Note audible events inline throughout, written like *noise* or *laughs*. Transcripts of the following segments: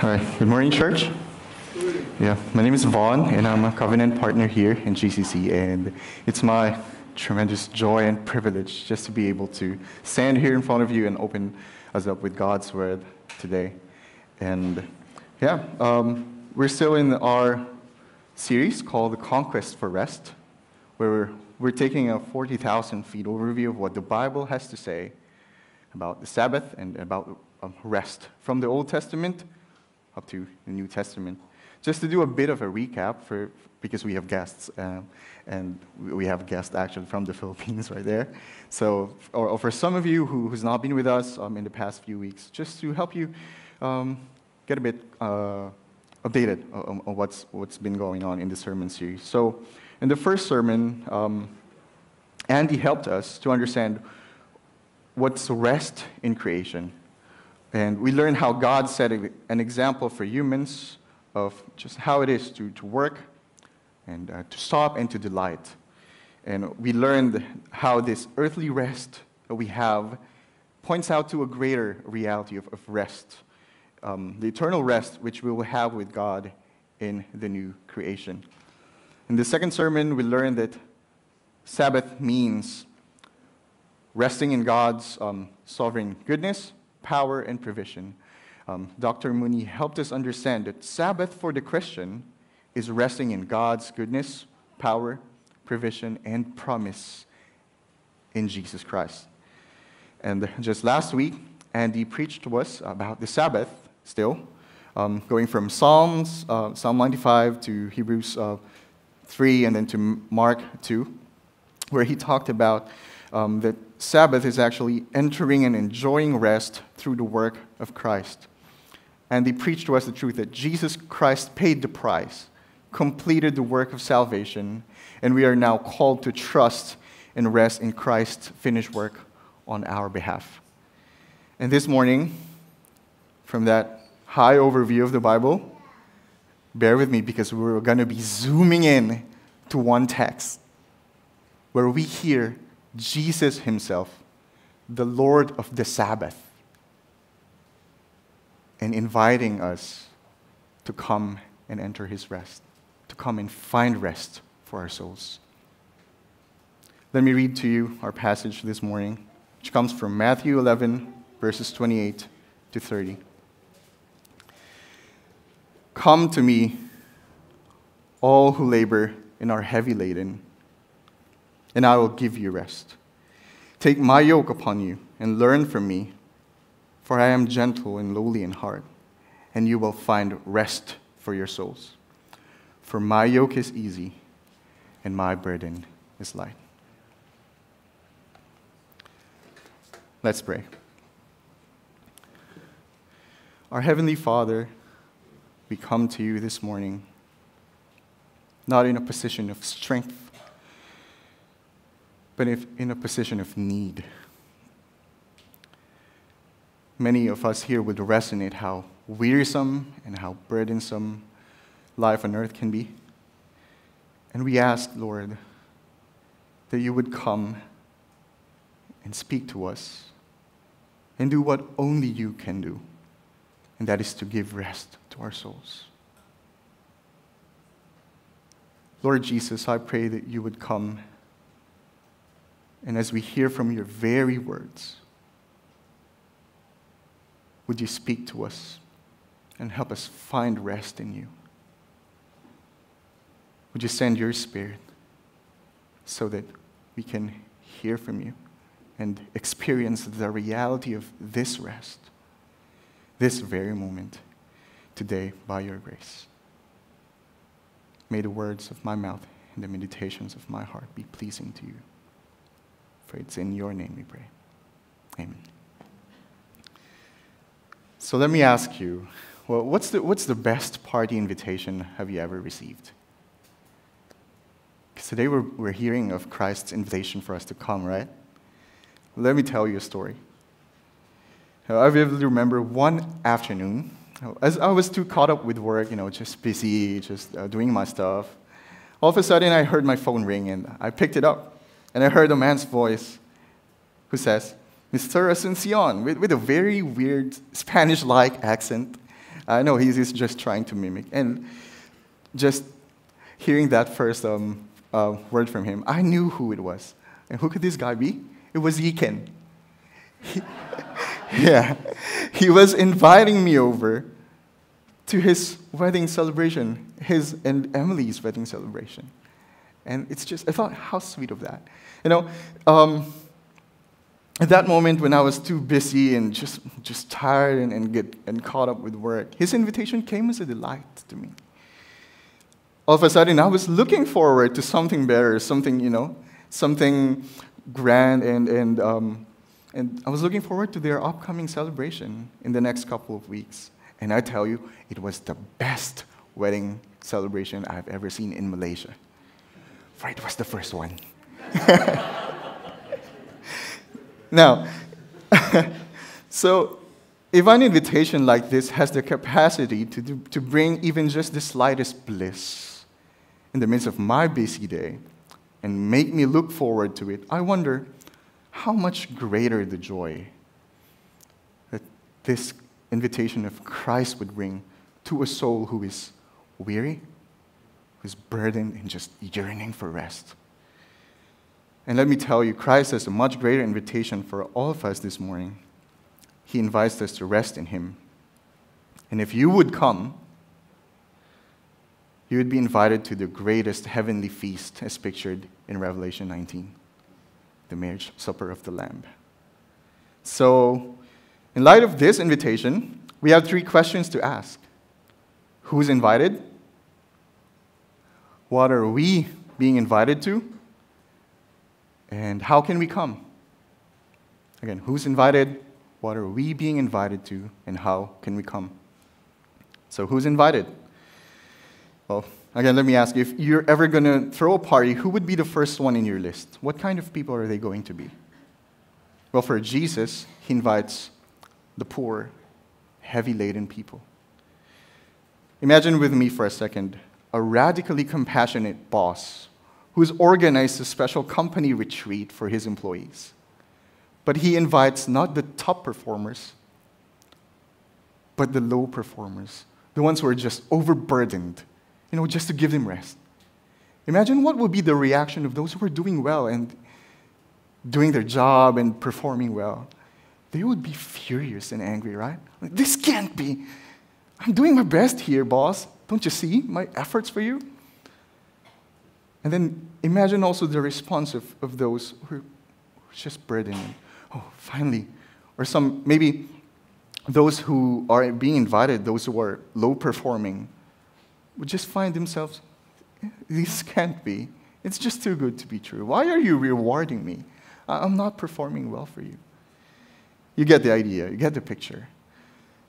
All right. Good morning, church. Yeah, my name is Von, and I'm a covenant partner here in GCC, and it's my tremendous joy and privilege just to be able to stand here in front of you and open us up with God's word today. And yeah, um, we're still in our series called The Conquest for Rest, where we're, we're taking a 40,000 feet overview of what the Bible has to say about the Sabbath and about um, rest from the Old Testament up to the New Testament. Just to do a bit of a recap, for, because we have guests, um, and we have guests actually from the *laughs* Philippines right there. So, or, or for some of you who, who's not been with us um, in the past few weeks, just to help you um, get a bit uh, updated on, on, what's, what's been going on in the sermon series. So, in the first sermon, um, Andy helped us to understand what's rest in creation. And we learned how God set an example for humans of just how it is to, to work and uh, to stop and to delight. And we learned how this earthly rest that we have points out to a greater reality of, of rest, um, the eternal rest which we will have with God in the new creation. In the second sermon, we learned that Sabbath means resting in God's um, sovereign goodness power, and provision. Um, Dr. Mooney helped us understand that Sabbath for the Christian is resting in God's goodness, power, provision, and promise in Jesus Christ. And just last week, Andy preached to us about the Sabbath still, um, going from Psalms, uh, Psalm 95 to Hebrews uh, 3 and then to Mark 2, where he talked about um, that Sabbath is actually entering and enjoying rest through the work of Christ. And they preach to us the truth that Jesus Christ paid the price, completed the work of salvation, and we are now called to trust and rest in Christ's finished work on our behalf. And this morning, from that high overview of the Bible, bear with me because we're going to be zooming in to one text where we hear Jesus Himself, the Lord of the Sabbath, and inviting us to come and enter His rest, to come and find rest for our souls. Let me read to you our passage this morning, which comes from Matthew 11, verses 28 to 30. Come to me, all who labor and are heavy laden and I will give you rest. Take my yoke upon you and learn from me, for I am gentle and lowly in heart, and you will find rest for your souls. For my yoke is easy and my burden is light. Let's pray. Our Heavenly Father, we come to you this morning, not in a position of strength but if in a position of need. Many of us here would resonate how wearisome and how burdensome life on earth can be. And we ask, Lord, that you would come and speak to us and do what only you can do, and that is to give rest to our souls. Lord Jesus, I pray that you would come and as we hear from your very words, would you speak to us and help us find rest in you? Would you send your spirit so that we can hear from you and experience the reality of this rest, this very moment, today by your grace? May the words of my mouth and the meditations of my heart be pleasing to you. For it's in your name we pray. Amen. So let me ask you well, what's the, what's the best party invitation have you ever received? Because today we're, we're hearing of Christ's invitation for us to come, right? Let me tell you a story. I vividly remember one afternoon, as I was too caught up with work, you know, just busy, just uh, doing my stuff. All of a sudden, I heard my phone ring and I picked it up. And I heard a man's voice who says, Mr. Asuncion, with, with a very weird Spanish like accent. I know he's, he's just trying to mimic. And just hearing that first um, uh, word from him, I knew who it was. And who could this guy be? It was. He, *laughs* yeah, he was inviting me over to his wedding celebration, his and Emily's wedding celebration. And it's just, I thought, how sweet of that. You know, um, at that moment when I was too busy and just, just tired and, and, get, and caught up with work, his invitation came as a delight to me. All of a sudden, I was looking forward to something better, something, you know, something grand, and, and, um, and I was looking forward to their upcoming celebration in the next couple of weeks. And I tell you, it was the best wedding celebration I've ever seen in Malaysia. It was the first one. *laughs* now, *laughs* so if an invitation like this has the capacity to, do, to bring even just the slightest bliss in the midst of my busy day and make me look forward to it, I wonder how much greater the joy that this invitation of Christ would bring to a soul who is weary, who's burdened and just yearning for rest. And let me tell you, Christ has a much greater invitation for all of us this morning. He invites us to rest in Him. And if you would come, you would be invited to the greatest heavenly feast as pictured in Revelation 19, the marriage supper of the Lamb. So, in light of this invitation, we have three questions to ask Who's invited? What are we being invited to? And how can we come? Again, who's invited? What are we being invited to? And how can we come? So, who's invited? Well, again, let me ask you if you're ever going to throw a party, who would be the first one in your list? What kind of people are they going to be? Well, for Jesus, he invites the poor, heavy laden people. Imagine with me for a second a radically compassionate boss who's organized a special company retreat for his employees. But he invites not the top performers, but the low performers, the ones who are just overburdened, you know, just to give them rest. Imagine what would be the reaction of those who are doing well and doing their job and performing well. They would be furious and angry, right? This can't be. I'm doing my best here, boss. Don't you see my efforts for you? And then imagine also the response of, of those who are just burdened. Oh, finally. Or some, maybe those who are being invited, those who are low performing, would just find themselves, eh, this can't be. It's just too good to be true. Why are you rewarding me? I'm not performing well for you. You get the idea, you get the picture.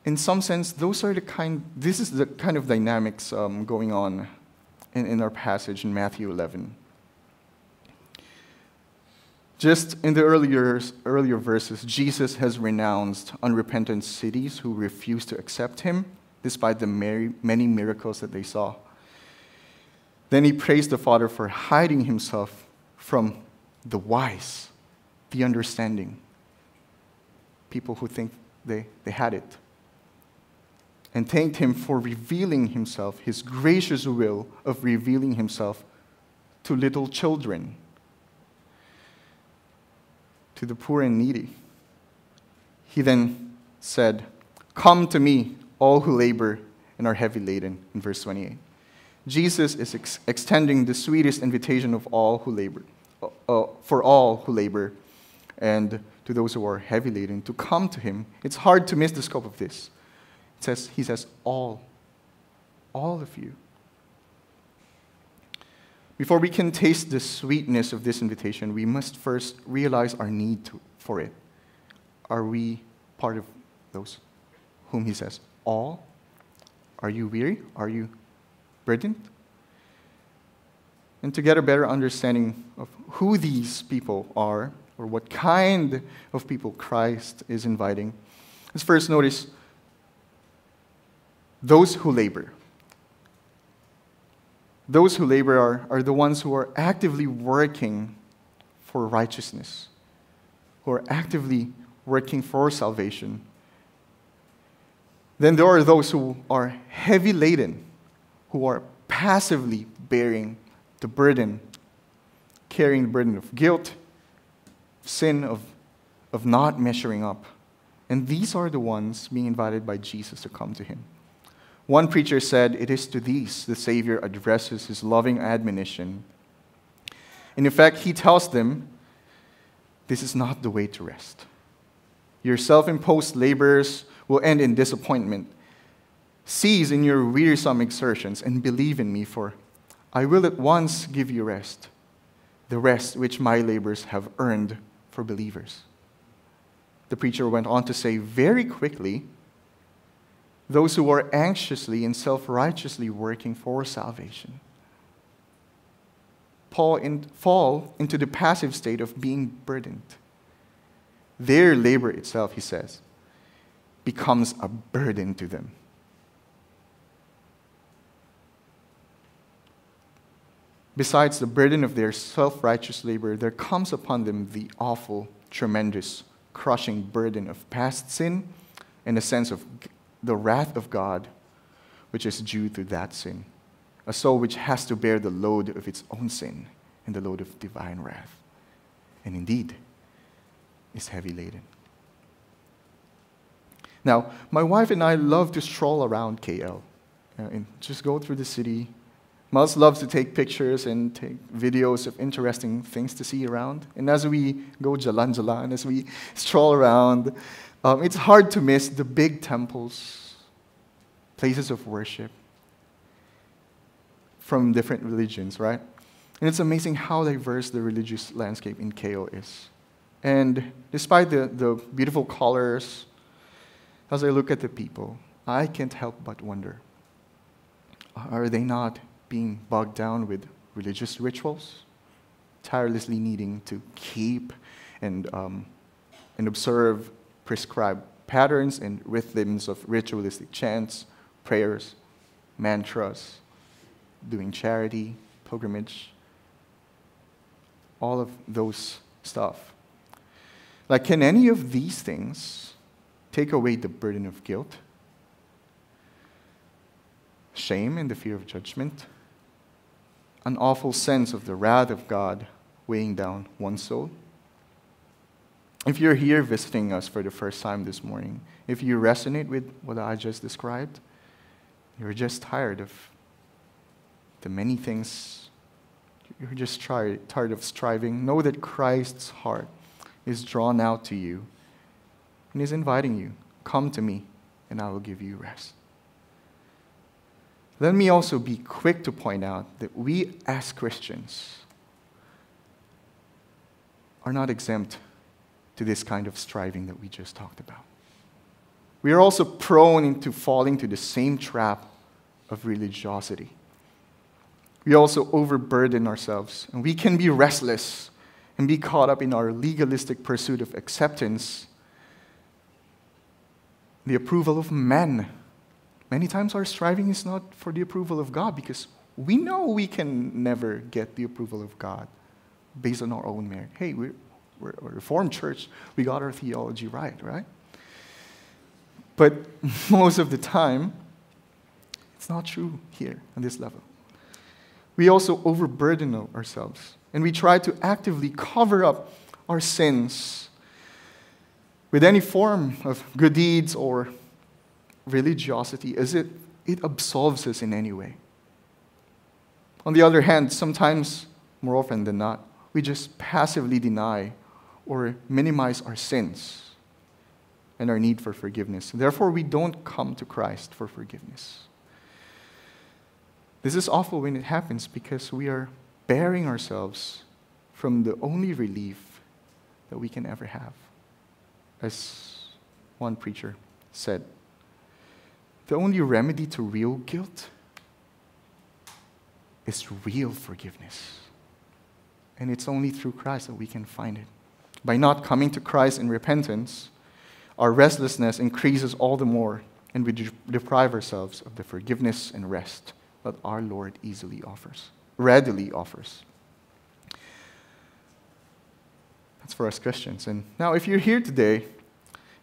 In some sense, those are the kind, this is the kind of dynamics um, going on in, in our passage in Matthew 11. Just in the earlier, earlier verses, Jesus has renounced unrepentant cities who refused to accept him despite the many miracles that they saw. Then he praised the Father for hiding himself from the wise, the understanding, people who think they, they had it and thanked him for revealing himself, his gracious will of revealing himself to little children, to the poor and needy. He then said, Come to me, all who labor and are heavy laden, in verse 28. Jesus is ex- extending the sweetest invitation of all who labor, uh, uh, for all who labor and to those who are heavy laden to come to him. It's hard to miss the scope of this. It says, he says, all, all of you. Before we can taste the sweetness of this invitation, we must first realize our need to, for it. Are we part of those whom he says, all? Are you weary? Are you burdened? And to get a better understanding of who these people are, or what kind of people Christ is inviting, let's first notice those who labor. Those who labor are, are the ones who are actively working for righteousness, who are actively working for salvation. Then there are those who are heavy laden, who are passively bearing the burden, carrying the burden of guilt, sin, of, of not measuring up. And these are the ones being invited by Jesus to come to him. One preacher said, It is to these the Savior addresses his loving admonition. And in fact, he tells them, This is not the way to rest. Your self imposed labors will end in disappointment. Cease in your wearisome exertions and believe in me, for I will at once give you rest, the rest which my labors have earned for believers. The preacher went on to say very quickly those who are anxiously and self righteously working for salvation Paul in, fall into the passive state of being burdened. Their labor itself, he says, becomes a burden to them. Besides the burden of their self righteous labor, there comes upon them the awful, tremendous, crushing burden of past sin and a sense of the wrath of God, which is due to that sin. A soul which has to bear the load of its own sin and the load of divine wrath. And indeed, is heavy laden. Now, my wife and I love to stroll around KL uh, and just go through the city. Miles loves to take pictures and take videos of interesting things to see around. And as we go jalan jalan, as we stroll around, um, it's hard to miss the big temples, places of worship from different religions, right? And it's amazing how diverse the religious landscape in KL is. And despite the, the beautiful colors, as I look at the people, I can't help but wonder are they not being bogged down with religious rituals, tirelessly needing to keep and, um, and observe prescribed patterns and rhythms of ritualistic chants, prayers, mantras, doing charity, pilgrimage, all of those stuff? Like, can any of these things take away the burden of guilt, shame, and the fear of judgment? An awful sense of the wrath of God weighing down one's soul? If you're here visiting us for the first time this morning, if you resonate with what I just described, you're just tired of the many things, you're just try, tired of striving, know that Christ's heart is drawn out to you and is inviting you come to me, and I will give you rest. Let me also be quick to point out that we as Christians are not exempt to this kind of striving that we just talked about. We are also prone into falling to the same trap of religiosity. We also overburden ourselves, and we can be restless and be caught up in our legalistic pursuit of acceptance, the approval of men. Many times our striving is not for the approval of God because we know we can never get the approval of God based on our own merit. Hey, we're, we're a Reformed church, we got our theology right, right? But *laughs* most of the time, it's not true here on this level. We also overburden ourselves and we try to actively cover up our sins with any form of good deeds or religiosity as it, it absolves us in any way. On the other hand, sometimes, more often than not, we just passively deny or minimize our sins and our need for forgiveness. Therefore, we don't come to Christ for forgiveness. This is awful when it happens because we are bearing ourselves from the only relief that we can ever have. As one preacher said, the only remedy to real guilt is real forgiveness. And it's only through Christ that we can find it. By not coming to Christ in repentance, our restlessness increases all the more, and we deprive ourselves of the forgiveness and rest that our Lord easily offers readily offers. That's for us Christians. And now, if you're here today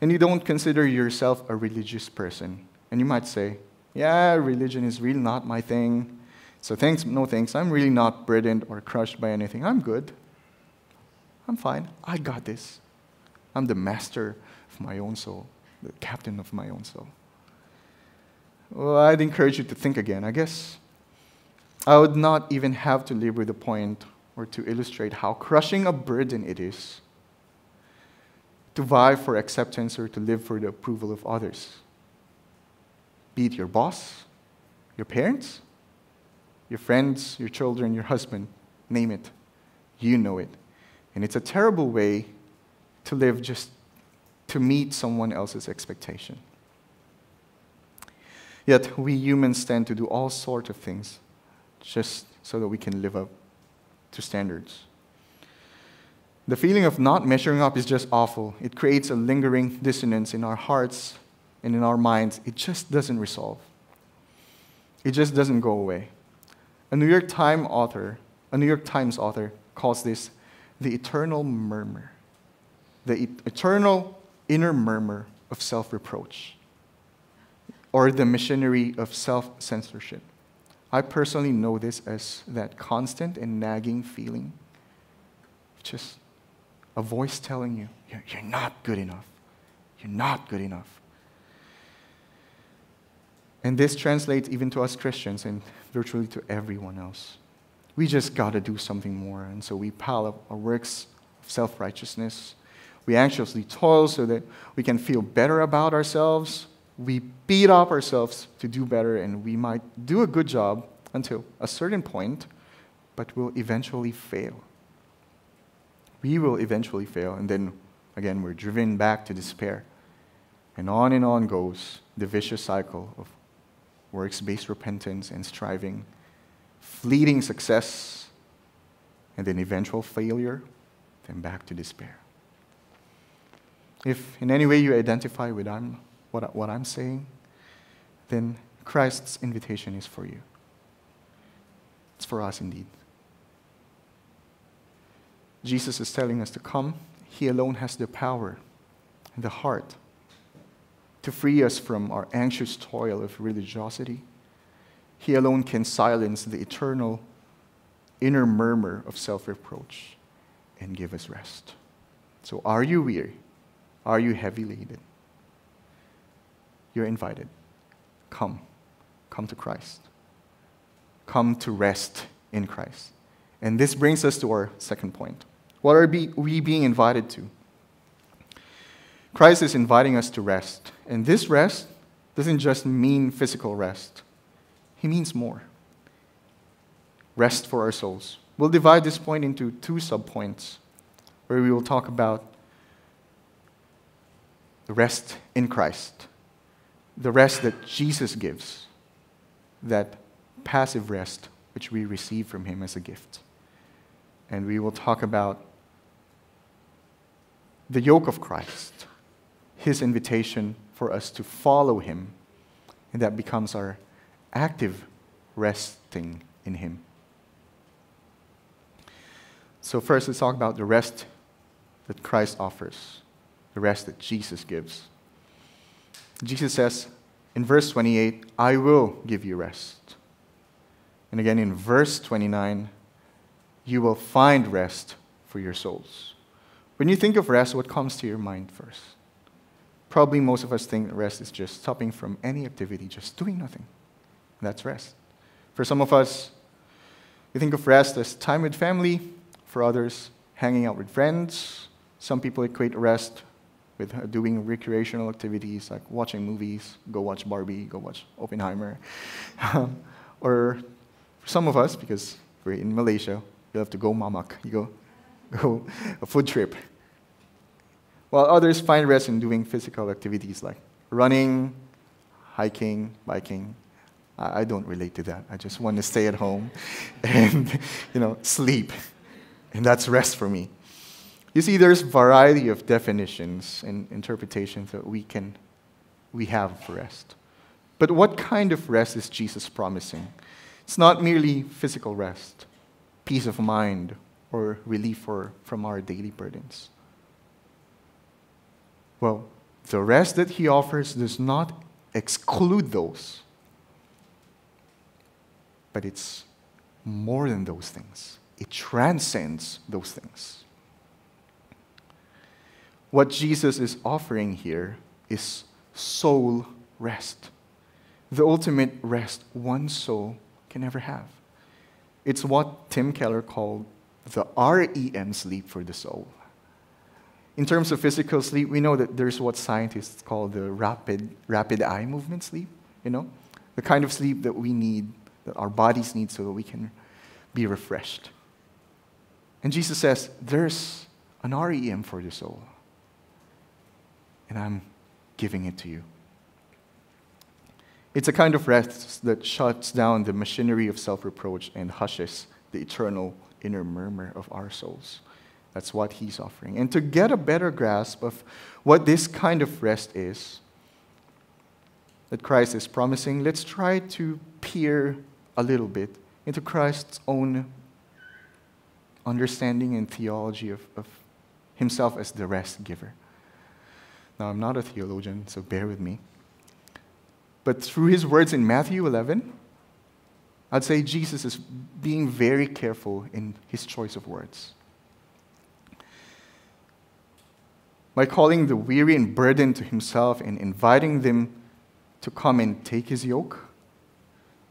and you don't consider yourself a religious person, And you might say, Yeah, religion is really not my thing. So thanks, no thanks. I'm really not burdened or crushed by anything. I'm good. I'm fine. I got this. I'm the master of my own soul, the captain of my own soul. Well, I'd encourage you to think again. I guess I would not even have to labor the point or to illustrate how crushing a burden it is to vie for acceptance or to live for the approval of others. Be it your boss, your parents, your friends, your children, your husband, name it. You know it. And it's a terrible way to live just to meet someone else's expectation. Yet we humans tend to do all sorts of things just so that we can live up to standards. The feeling of not measuring up is just awful. It creates a lingering dissonance in our hearts and in our minds. It just doesn't resolve. It just doesn't go away. A New York Times author, a New York Times author calls this the eternal murmur, the e- eternal inner murmur of self-reproach, or the machinery of self-censorship. I personally know this as that constant and nagging feeling, just a voice telling you, you're, you're not good enough. You're not good enough. And this translates even to us Christians and virtually to everyone else. We just got to do something more. And so we pile up our works of self righteousness. We anxiously toil so that we can feel better about ourselves. We beat up ourselves to do better, and we might do a good job until a certain point, but will eventually fail. We will eventually fail, and then again, we're driven back to despair. And on and on goes the vicious cycle of works based repentance and striving, fleeting success, and then eventual failure, then back to despair. If in any way you identify with I'm, what, what I'm saying, then Christ's invitation is for you. It's for us indeed. Jesus is telling us to come. He alone has the power and the heart to free us from our anxious toil of religiosity. He alone can silence the eternal inner murmur of self reproach and give us rest. So, are you weary? Are you heavy laden? You're invited. Come. Come to Christ. Come to rest in Christ. And this brings us to our second point. What are we being invited to? Christ is inviting us to rest. And this rest doesn't just mean physical rest, He means more rest for our souls. We'll divide this point into two subpoints where we will talk about the rest in Christ, the rest that Jesus gives, that passive rest which we receive from Him as a gift. And we will talk about the yoke of Christ his invitation for us to follow him, and that becomes our active resting in him. So, first, let's talk about the rest that Christ offers, the rest that Jesus gives. Jesus says in verse 28, I will give you rest. And again in verse 29, you will find rest for your souls. When you think of rest, what comes to your mind first? Probably most of us think rest is just stopping from any activity, just doing nothing. That's rest. For some of us, we think of rest as time with family. For others, hanging out with friends. Some people equate rest with doing recreational activities like watching movies, go watch Barbie, go watch Oppenheimer. *laughs* or for some of us, because we're in Malaysia, you have to go mamak, you go, *laughs* go a food trip while others find rest in doing physical activities like running, hiking, biking. I don't relate to that. I just want to stay at home *laughs* and, you know, sleep. And that's rest for me. You see, there's variety of definitions and interpretations that we can we have for rest. But what kind of rest is Jesus promising? It's not merely physical rest, peace of mind, or relief for, from our daily burdens. Well, the rest that he offers does not exclude those. But it's more than those things, it transcends those things. What Jesus is offering here is soul rest, the ultimate rest one soul can ever have. It's what Tim Keller called the REM sleep for the soul. In terms of physical sleep, we know that there's what scientists call the rapid, rapid eye movement sleep, you know, the kind of sleep that we need, that our bodies need so that we can be refreshed. And Jesus says, there's an REM for your soul. And I'm giving it to you. It's a kind of rest that shuts down the machinery of self reproach and hushes the eternal inner murmur of our souls. That's what he's offering. And to get a better grasp of what this kind of rest is that Christ is promising, let's try to peer a little bit into Christ's own understanding and theology of, of himself as the rest giver. Now, I'm not a theologian, so bear with me. But through his words in Matthew 11, I'd say Jesus is being very careful in his choice of words. by calling the weary and burdened to himself and inviting them to come and take his yoke.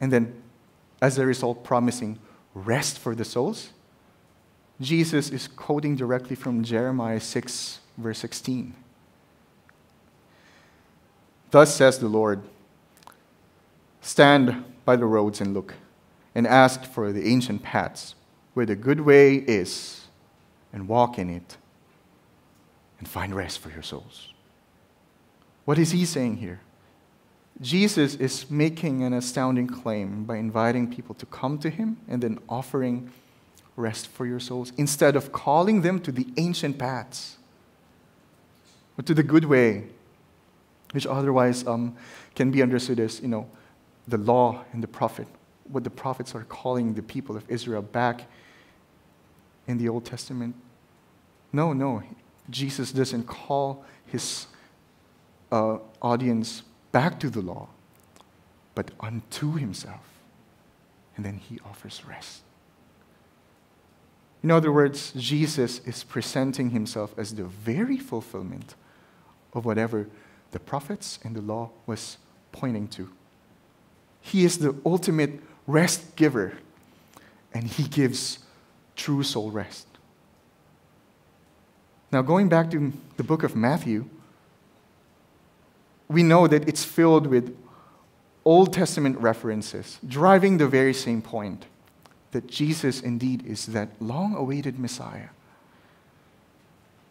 And then, as a result, promising rest for the souls. Jesus is quoting directly from Jeremiah 6, verse 16. Thus says the Lord Stand by the roads and look, and ask for the ancient paths, where the good way is, and walk in it and find rest for your souls. What is he saying here? Jesus is making an astounding claim by inviting people to come to him and then offering rest for your souls instead of calling them to the ancient paths or to the good way, which otherwise um, can be understood as, you know, the law and the prophet, what the prophets are calling the people of Israel back in the Old Testament. No, no. Jesus doesn't call his uh, audience back to the law, but unto himself. And then he offers rest. In other words, Jesus is presenting himself as the very fulfillment of whatever the prophets and the law was pointing to. He is the ultimate rest giver, and he gives true soul rest. Now, going back to the book of Matthew, we know that it's filled with Old Testament references, driving the very same point that Jesus indeed is that long awaited Messiah.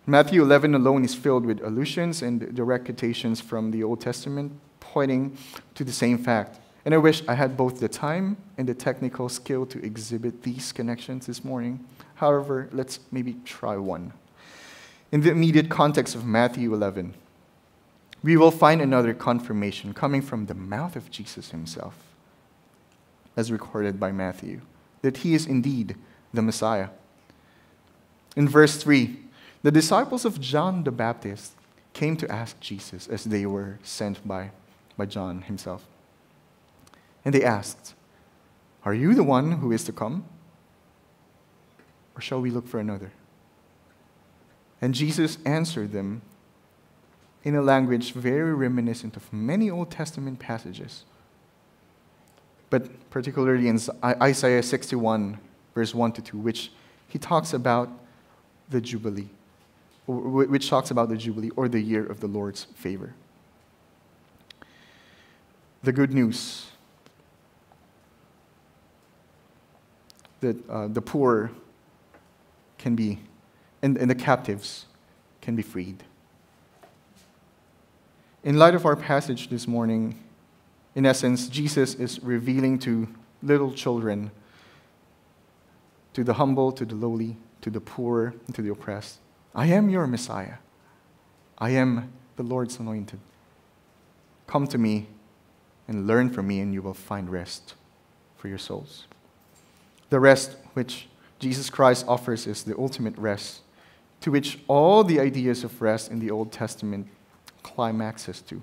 Matthew 11 alone is filled with allusions and direct quotations from the Old Testament, pointing to the same fact. And I wish I had both the time and the technical skill to exhibit these connections this morning. However, let's maybe try one in the immediate context of Matthew 11, we will find another confirmation coming from the mouth of Jesus himself, as recorded by Matthew, that he is indeed the Messiah. In verse 3, the disciples of John the Baptist came to ask Jesus as they were sent by, by John himself. And they asked, Are you the one who is to come? Or shall we look for another? And Jesus answered them in a language very reminiscent of many Old Testament passages, but particularly in Isaiah 61, verse 1 to 2, which he talks about the Jubilee, which talks about the Jubilee or the year of the Lord's favor. The good news that uh, the poor can be and, and the captives can be freed. In light of our passage this morning, in essence, Jesus is revealing to little children, to the humble, to the lowly, to the poor, to the oppressed, I am your Messiah. I am the Lord's anointed. Come to me and learn from me, and you will find rest for your souls. The rest which Jesus Christ offers is the ultimate rest to which all the ideas of rest in the Old Testament climaxes to.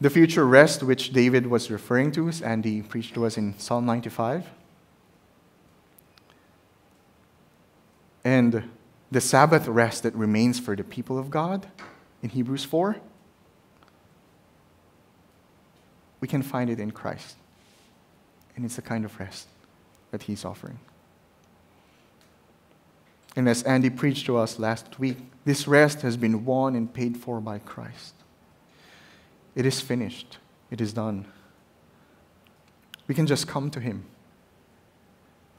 The future rest which David was referring to, as Andy preached to us in Psalm 95. And the Sabbath rest that remains for the people of God in Hebrews 4, we can find it in Christ. And it's the kind of rest that He's offering. And as Andy preached to us last week, this rest has been won and paid for by Christ. It is finished, it is done. We can just come to Him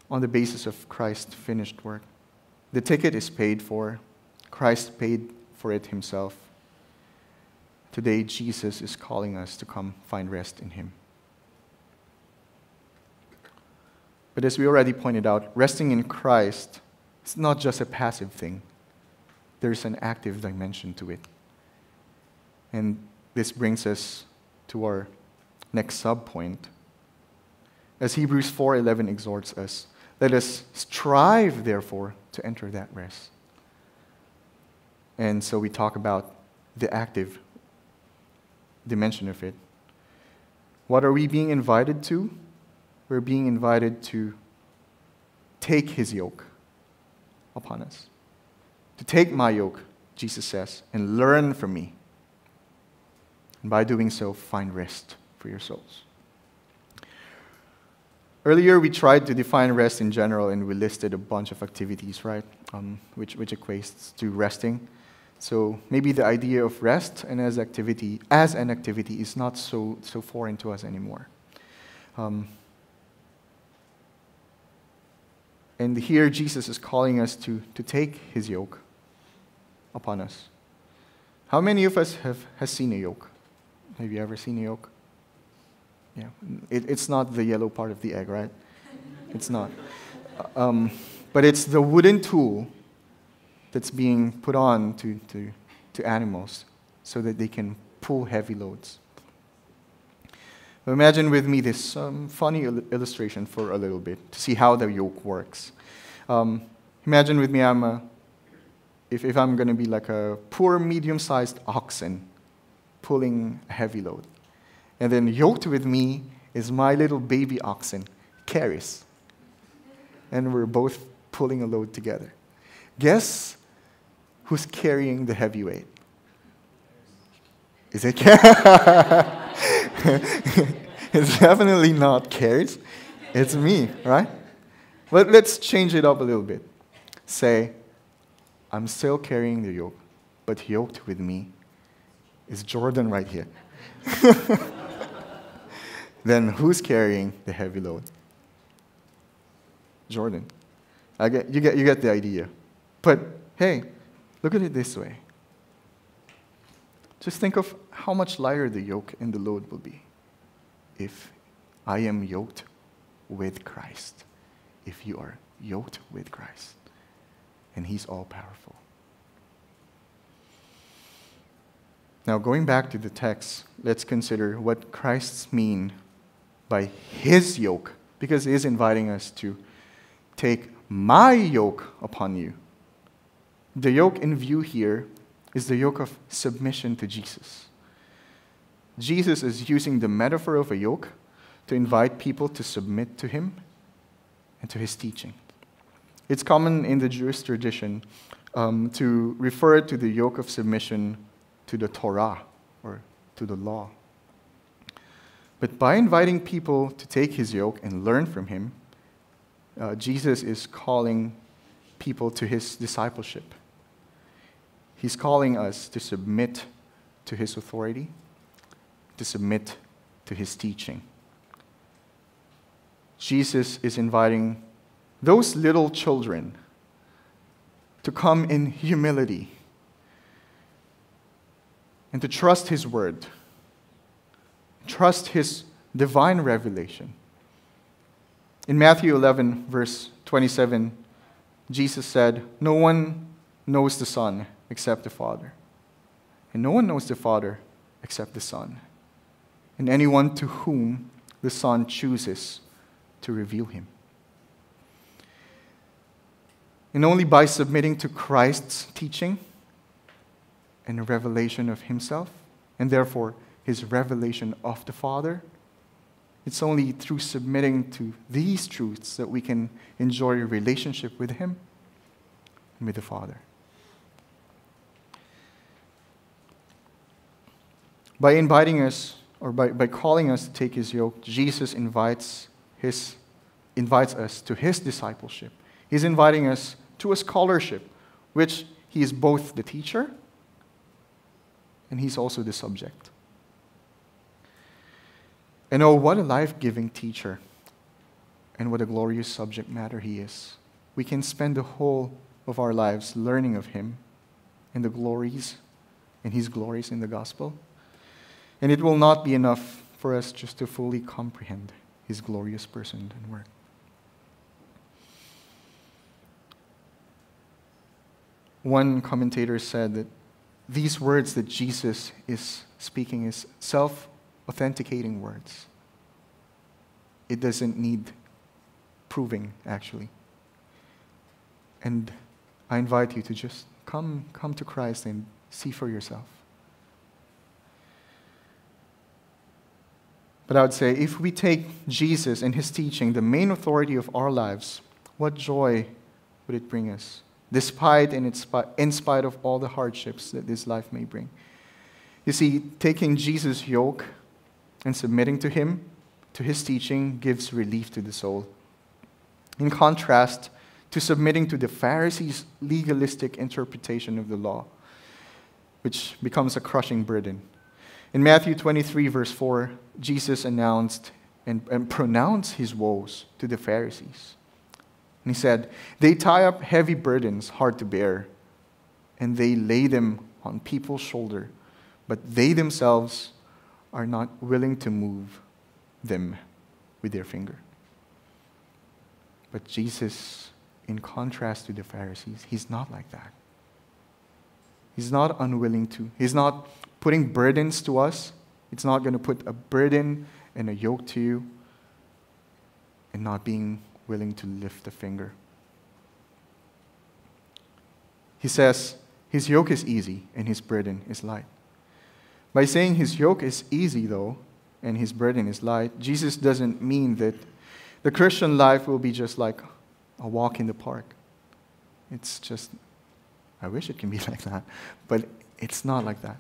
on the basis of Christ's finished work. The ticket is paid for, Christ paid for it Himself. Today, Jesus is calling us to come find rest in Him. But as we already pointed out, resting in Christ is not just a passive thing, there's an active dimension to it. And this brings us to our next sub point. As Hebrews 4:11 exhorts us, let us strive therefore to enter that rest. And so we talk about the active dimension of it. What are we being invited to? We're being invited to take his yoke upon us. To take my yoke, Jesus says, and learn from me. And by doing so, find rest for your souls. Earlier, we tried to define rest in general, and we listed a bunch of activities, right? Um, which, which equates to resting. So maybe the idea of rest and as activity, as an activity, is not so, so foreign to us anymore. Um, and here Jesus is calling us to, to take his yoke upon us. How many of us have has seen a yoke? Have you ever seen a yoke? Yeah, it, it's not the yellow part of the egg, right? It's not. Um, but it's the wooden tool that's being put on to, to, to animals so that they can pull heavy loads. Imagine with me this um, funny il- illustration for a little bit to see how the yoke works. Um, imagine with me, I'm a, if, if I'm going to be like a poor, medium sized oxen pulling a heavy load. And then yoked with me is my little baby oxen, Caris. And we're both pulling a load together. Guess who's carrying the heavy weight? Is it *laughs* *laughs* It's definitely not Caris. It's me, right? But let's change it up a little bit. Say, I'm still carrying the yoke, but yoked with me is Jordan right here. *laughs* then who's carrying the heavy load? Jordan. I get, you, get, you get the idea. But hey, Look at it this way. Just think of how much lighter the yoke and the load will be if I am yoked with Christ, if you are yoked with Christ, and He's all powerful. Now, going back to the text, let's consider what Christ's mean by His yoke, because He is inviting us to take my yoke upon you the yoke in view here is the yoke of submission to Jesus. Jesus is using the metaphor of a yoke to invite people to submit to him and to his teaching. It's common in the Jewish tradition um, to refer to the yoke of submission to the Torah or to the law. But by inviting people to take his yoke and learn from him, uh, Jesus is calling people to his discipleship. He's calling us to submit to His authority, to submit to His teaching. Jesus is inviting those little children to come in humility and to trust His word, trust His divine revelation. In Matthew 11, verse 27, Jesus said, No one knows the Son except the Father. And no one knows the Father except the Son. And anyone to whom the Son chooses to reveal him. And only by submitting to Christ's teaching and revelation of himself, and therefore his revelation of the Father. It's only through submitting to these truths that we can enjoy a relationship with him and with the Father. By inviting us, or by, by calling us to take his yoke, Jesus invites, his, invites us to his discipleship. He's inviting us to a scholarship, which he is both the teacher and he's also the subject. And oh, what a life giving teacher, and what a glorious subject matter he is. We can spend the whole of our lives learning of him and the glories and his glories in the gospel. And it will not be enough for us just to fully comprehend his glorious person and work. One commentator said that these words that Jesus is speaking is self authenticating words. It doesn't need proving, actually. And I invite you to just come, come to Christ and see for yourself. But I would say if we take Jesus and his teaching, the main authority of our lives, what joy would it bring us? despite and in spite of all the hardships that this life may bring. You see, taking Jesus' yoke and submitting to him, to his teaching, gives relief to the soul. In contrast to submitting to the Pharisees' legalistic interpretation of the law, which becomes a crushing burden. In Matthew 23, verse 4, Jesus announced and, and pronounced his woes to the Pharisees. And he said, They tie up heavy burdens hard to bear, and they lay them on people's shoulder, but they themselves are not willing to move them with their finger. But Jesus, in contrast to the Pharisees, he's not like that. He's not unwilling to. He's not putting burdens to us. It's not going to put a burden and a yoke to you and not being willing to lift a finger. He says, His yoke is easy and his burden is light. By saying his yoke is easy, though, and his burden is light, Jesus doesn't mean that the Christian life will be just like a walk in the park. It's just, I wish it can be *laughs* like that, but it's not like that.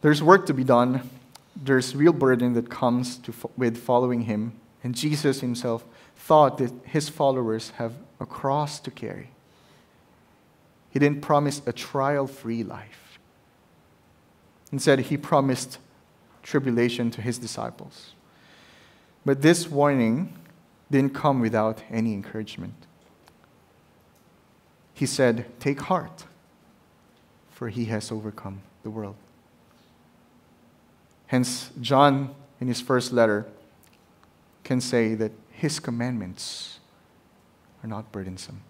There's work to be done. There's real burden that comes to, with following him. And Jesus himself thought that his followers have a cross to carry. He didn't promise a trial free life. Instead, he promised tribulation to his disciples. But this warning didn't come without any encouragement. He said, Take heart, for he has overcome the world. Hence, John, in his first letter, can say that his commandments are not burdensome.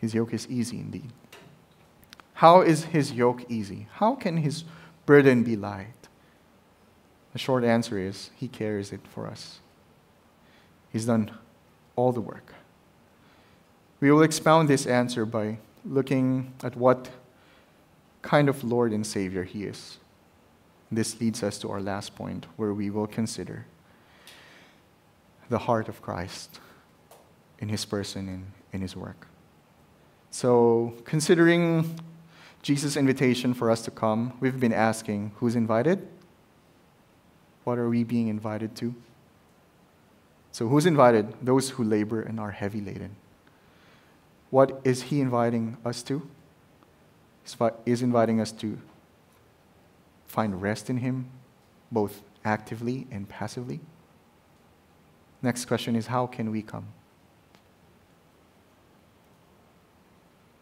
His yoke is easy indeed. How is his yoke easy? How can his burden be light? The short answer is he carries it for us. He's done all the work. We will expound this answer by looking at what kind of Lord and Savior he is. This leads us to our last point, where we will consider the heart of Christ in his person and in his work. So, considering Jesus' invitation for us to come, we've been asking who's invited? What are we being invited to? So, who's invited? Those who labor and are heavy laden. What is he inviting us to? He's inviting us to find rest in him, both actively and passively. Next question is how can we come?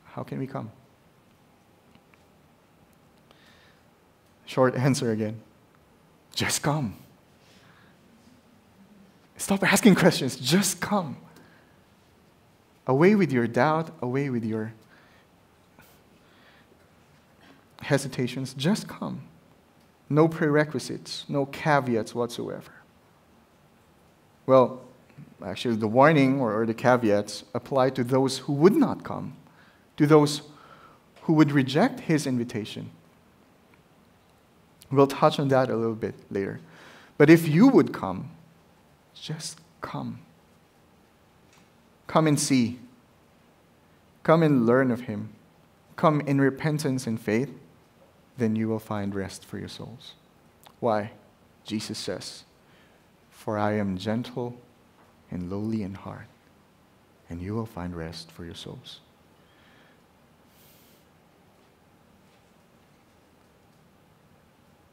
How can we come? Short *laughs* answer again just come. Stop asking questions, just come. Away with your doubt, away with your hesitations, just come. No prerequisites, no caveats whatsoever. Well, actually, the warning or, the caveats apply to those who would not come, to those who would reject his invitation. We'll touch on that a little bit later. But if you would come, just come. Come and see. Come and learn of Him. Come in repentance and faith, then you will find rest for your souls. Why? Jesus says, For I am gentle and lowly in heart, and you will find rest for your souls.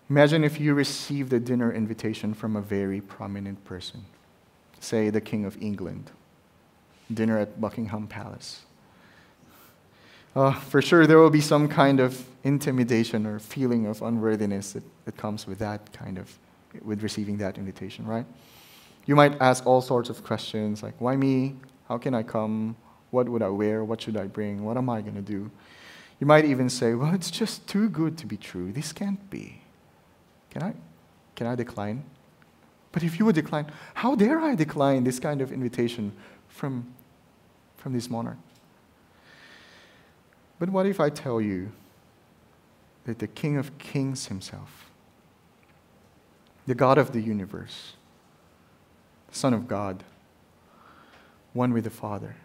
Imagine if you received a dinner invitation from a very prominent person, say the King of England, dinner at Buckingham Palace. Uh, for sure, there will be some kind of intimidation or feeling of unworthiness that, that comes with that kind of, with receiving that invitation, right? You might ask all sorts of questions like, why me? How can I come? What would I wear? What should I bring? What am I going to do? You might even say, well, it's just too good to be true. This can't be. Can I, can I decline? But if you would decline, how dare I decline this kind of invitation from, from this monarch? But what if I tell you that the King of Kings himself, the God of the universe, the Son of God, one with the Father,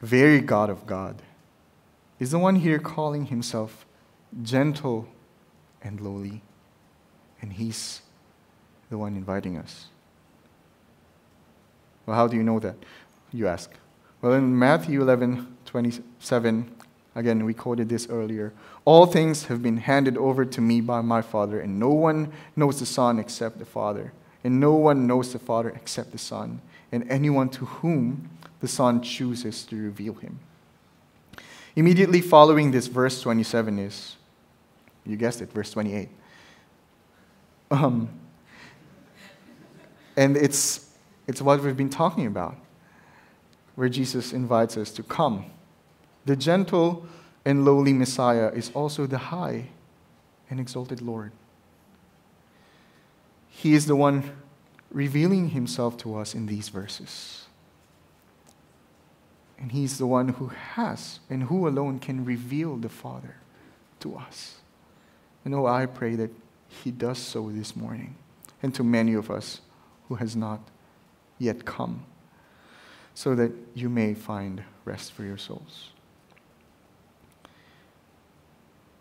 very God of God, is the one here calling himself gentle and lowly, and He's the one inviting us. Well, how do you know that? You ask. Well, in Matthew 11 27, again, we quoted this earlier. All things have been handed over to me by my Father, and no one knows the Son except the Father, and no one knows the Father except the Son, and anyone to whom the Son chooses to reveal him. Immediately following this, verse 27 is you guessed it, verse 28. Um, and it's, it's what we've been talking about, where Jesus invites us to come. The gentle and lowly Messiah is also the high and exalted Lord. He is the one revealing himself to us in these verses. And he's the one who has and who alone can reveal the Father to us. And oh, I pray that He does so this morning, and to many of us who has not yet come, so that you may find rest for your souls.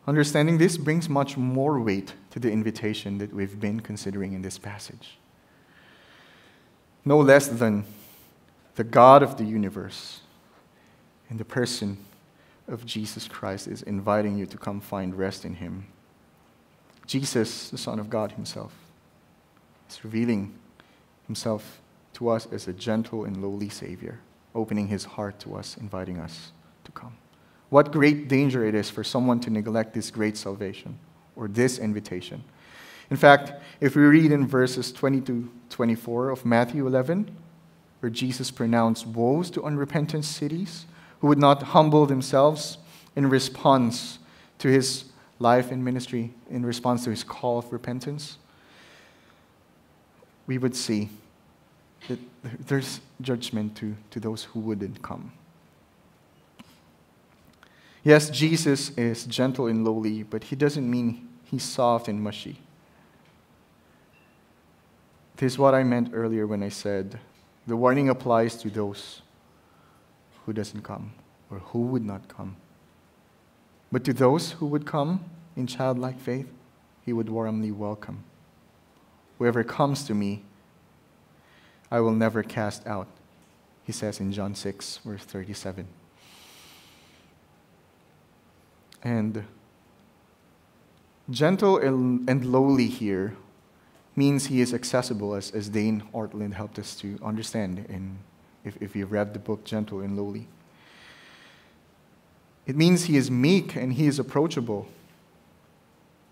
Understanding this brings much more weight to the invitation that we've been considering in this passage. No less than the God of the universe and the person of Jesus Christ is inviting you to come find rest in Him Jesus, the Son of God Himself, is revealing Himself to us as a gentle and lowly Savior, opening His heart to us, inviting us to come. What great danger it is for someone to neglect this great salvation or this invitation. In fact, if we read in verses 20 to 24 of Matthew 11, where Jesus pronounced woes to unrepentant cities who would not humble themselves in response to his life and ministry in response to his call of repentance, we would see that there's judgment to, to those who wouldn't come. Yes, Jesus is gentle and lowly, but he doesn't mean he's soft and mushy. This is what I meant earlier when I said the warning applies to those who doesn't come or who would not come. But to those who would come in childlike faith, he would warmly welcome. Whoever comes to me, I will never cast out, he says in John 6, verse 37. And gentle and lowly here means he is accessible, as, as Dane Ortlund helped us to understand in, if, if you've read the book Gentle and Lowly. It means he is meek and he is approachable.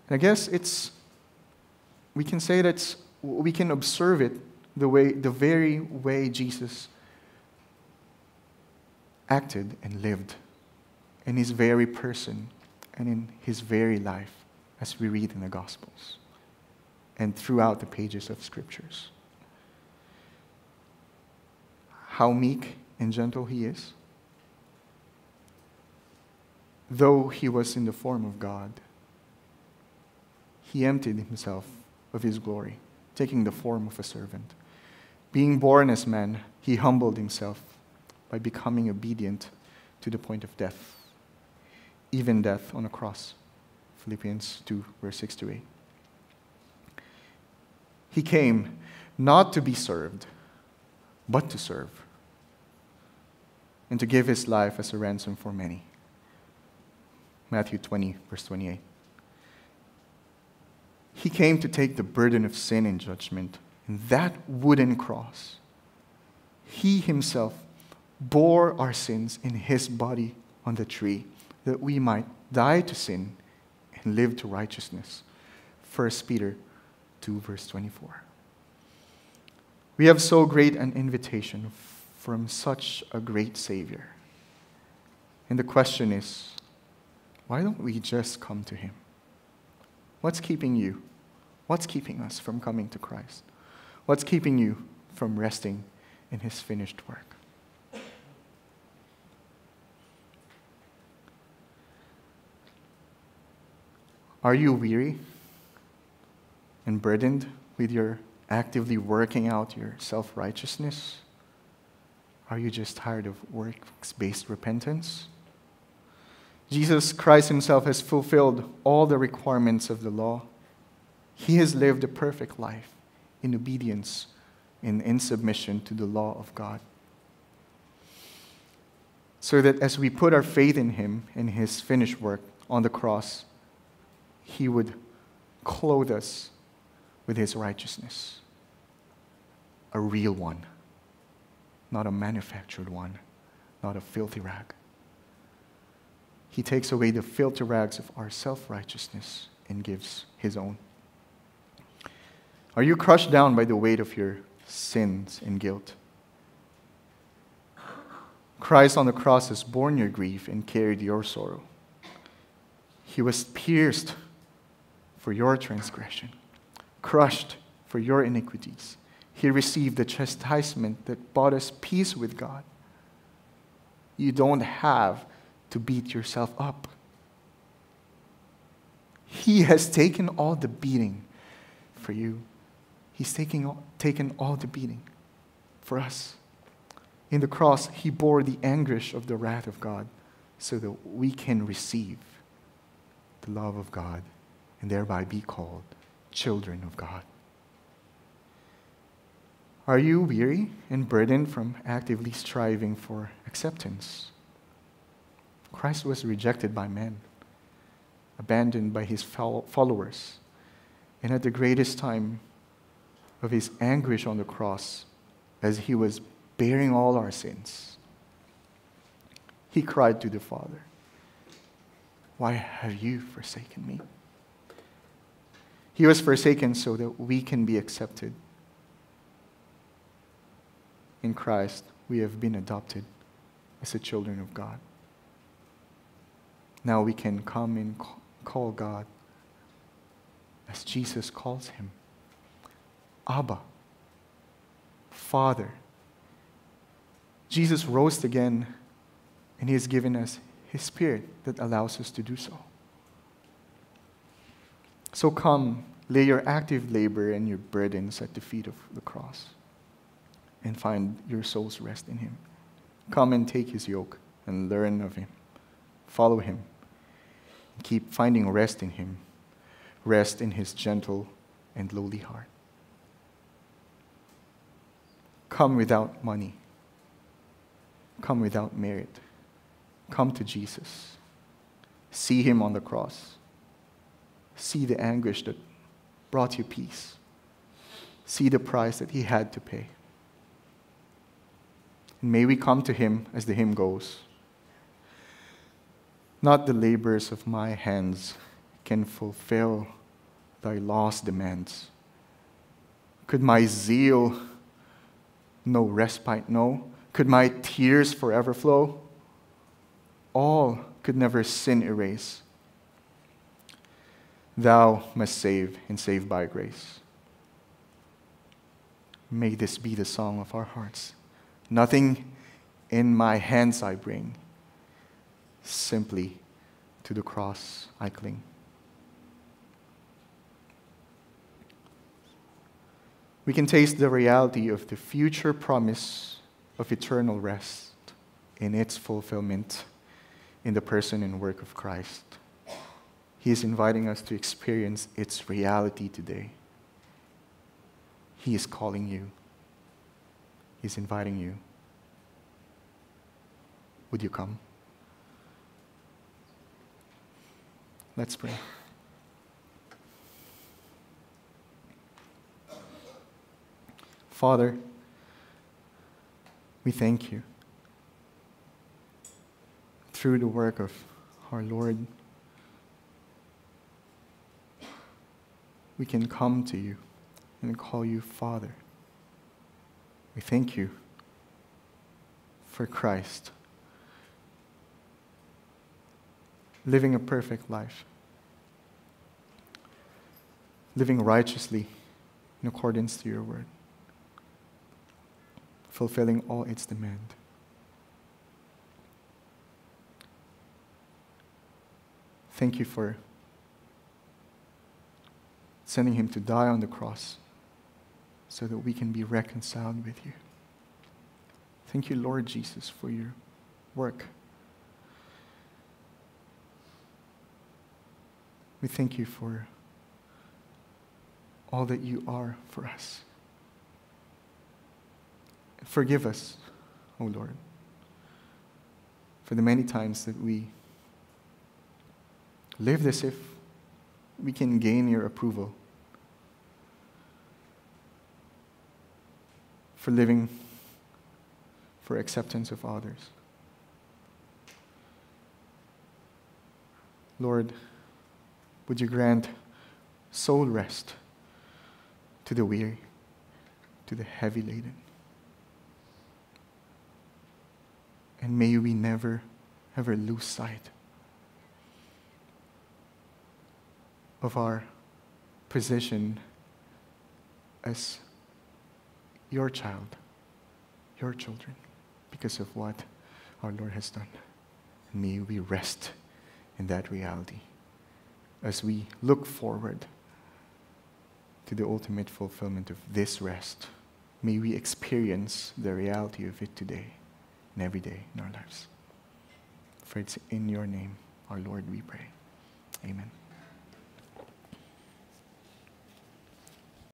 And I guess it's, we can say that we can observe it the way, the very way Jesus acted and lived in his very person and in his very life as we read in the Gospels and throughout the pages of Scriptures. How meek and gentle he is though he was in the form of God, he emptied himself of his glory, taking the form of a servant. Being born as man, he humbled himself by becoming obedient to the point of death, even death on a cross. Philippians 2, verse 6 to 8. He came not to be served, but to serve, and to give his life as a ransom for many. Matthew 20, verse 28. He came to take the burden of sin and judgment, and that wooden cross. He himself bore our sins in his body on the tree, that we might die to sin and live to righteousness. 1 Peter 2, verse 24. We have so great an invitation from such a great Savior. And the question is why don't we just come to Him? What's keeping you? What's keeping us from coming to Christ? What's keeping you from resting in His finished work? Are you weary and burdened with your actively working out your self righteousness? Are you just tired of works based repentance? Jesus Christ Himself has fulfilled all the requirements of the law. He has lived a perfect life in obedience and in submission to the law of God. So that as we put our faith in Him and His finished work on the cross, He would clothe us with His righteousness a real one, not a manufactured one, not a filthy rag. He takes away the filthy rags of our self righteousness and gives His own. Are you crushed down by the weight of your sins and guilt? Christ on the cross has borne your grief and carried your sorrow. He was pierced for your transgression, crushed for your iniquities. He received the chastisement that brought us peace with God. You don't have to beat yourself up. He has taken all the beating for you. He's taking taken all the beating for us. In the cross, He bore the anguish of the wrath of God so that we can receive the love of God and thereby be called children of God. Are you weary and burdened from actively striving for acceptance? Christ was rejected by men, abandoned by his followers, and at the greatest time of his anguish on the cross, as he was bearing all our sins, he cried to the Father, Why have you forsaken me? He was forsaken so that we can be accepted in Christ, we have been adopted as the children of God. Now we can come and call God as Jesus calls him Abba, Father. Jesus rose again, and he has given us his Spirit that allows us to do so. So come, lay your active labor and your burdens at the feet of the cross and find your soul's rest in Him. Come and take His yoke and learn of Him. Follow Him. Keep finding rest in Him, rest in His gentle and lowly heart. Come without money. Come without merit. Come to Jesus. See Him on the cross. See the anguish that brought you peace. See the price that He had to pay. And may we come to him as the hymn goes. Not the labors of my hands can fulfill thy law's demands. Could my zeal no respite know? Could my tears forever flow? All could never sin erase. Thou must save and save by grace. May this be the song of our hearts. Nothing in my hands I bring, simply to the cross I cling. We can taste the reality of the future promise of eternal rest in its fulfillment in the person and work of Christ. He is inviting us to experience its reality today. He is calling you. He's inviting you. Would you come? Let's pray. Father, we thank you. Through the work of our Lord, we can come to you and call you Father. We thank you for Christ living a perfect life, living righteously in accordance to your word fulfilling all its demand. Thank you for sending him to die on the cross so that we can be reconciled with you. Thank you, Lord Jesus, for your work. We thank you for all that you are for us. Forgive us, O Lord, for the many times that we lived as if we can gain your approval, for living for acceptance of others. Lord, would you grant soul rest to the weary, to the heavy laden? And may we never, ever lose sight of our position as your child, your children, because of what our Lord has done. May we rest in that reality as we look forward to the ultimate fulfillment of this rest. May we experience the reality of it today and every day in our lives. For it's in your name, our Lord, we pray. Amen.